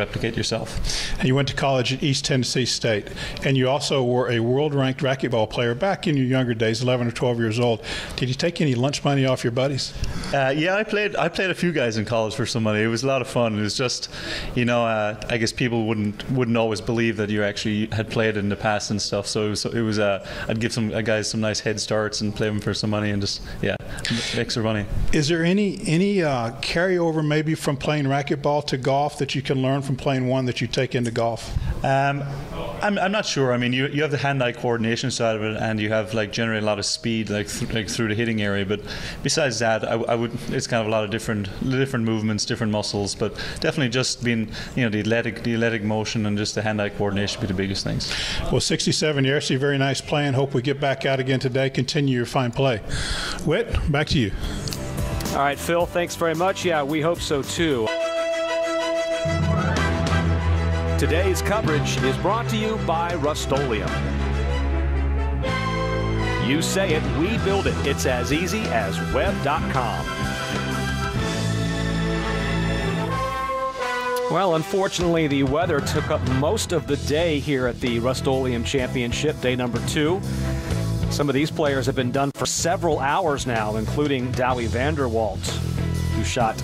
replicate yourself. And you went to college at East Tennessee State, and you also were a world-ranked racquetball player back in your younger days, 11 or 12 years old. Did you take any lunch money off your buddies? Uh, yeah, I played. I played a few guys in college for some money. It was a lot of fun. It was just, you know, uh, I guess people wouldn't wouldn't always believe that you actually had played in the past and stuff. So it was, it was uh, I'd give some uh, guys some nice head starts and play them for some money and just yeah, extra money. Is there any any uh, carryover maybe from playing racquetball to golf that you can learn from playing one that you take into golf? Um, I'm, I'm not sure. I mean, you, you have the hand-eye coordination side of it, and you have like generally a lot of speed, like th- like through the hitting area. But besides that, I, I, would it's kind of a lot of different different movements, different muscles. But definitely just being you know the athletic the athletic motion and just the hand-eye coordination be the biggest things. Well, 67 years, so very nice playing. Hope we get back out again today. Continue your fine play. Whit, back to you. All right, Phil. Thanks very much. Yeah, we hope so too. Today's coverage is brought to you by Rust-Oleum. You say it, we build it. It's as easy as web.com. Well, unfortunately, the weather took up most of the day here at the Rust-Oleum Championship, day number two. Some of these players have been done for several hours now, including Dawie van der Walt, who shot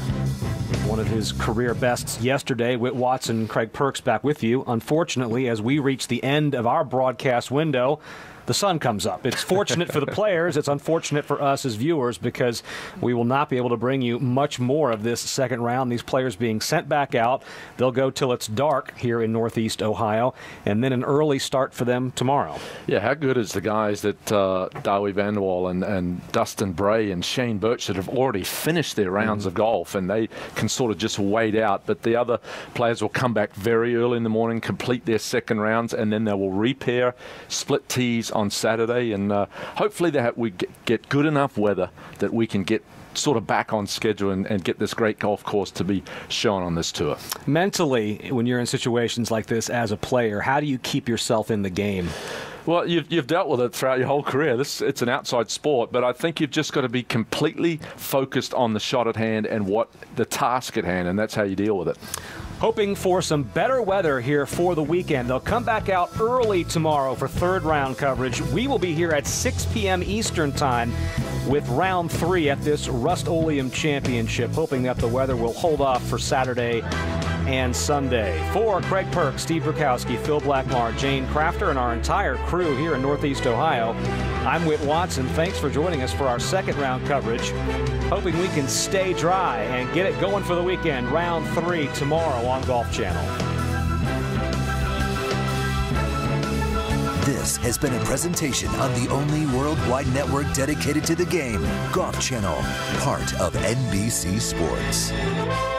one of his career bests yesterday. Whit Watson, Craig Perks back with you. Unfortunately, as we reach the end of our broadcast window, the sun comes up. It's fortunate for the players. It's unfortunate for us as viewers because we will not be able to bring you much more of this second round. These players being sent back out. They'll go till it's dark here in Northeast Ohio, and then an early start for them tomorrow. Yeah, how good is the guys that uh, Dawie van and, and Dustin Bray and Shane Bertsch that have already finished their rounds mm-hmm. of golf and they can sort of just wait out. But the other players will come back very early in the morning, complete their second rounds, and then they will repair, split tees on Saturday, and uh, hopefully that we get good enough weather that we can get sort of back on schedule and, and, get this great golf course to be shown on this tour. Mentally, when you're in situations like this as a player, how do you keep yourself in the game? Well, you've, you've dealt with it throughout your whole career. This it's an outside sport, but I think you've just got to be completely focused on the shot at hand and what the task at hand, and that's how you deal with it hoping for some better weather here for the weekend. They'll come back out early tomorrow for third round coverage. We will be here at 6 p.m. Eastern Time with round three at this Rust-Oleum Championship, hoping that the weather will hold off for Saturday and Sunday. For Craig Perk, Steve Burkowski, Phil Blackmar, Jane Crafter, and our entire crew here in Northeast Ohio, I'm Whit Watson. Thanks for joining us for our second round coverage. Hoping we can stay dry and get it going for the weekend. Round three tomorrow on Golf Channel. This has been a presentation on the only worldwide network dedicated to the game, Golf Channel, part of NBC Sports.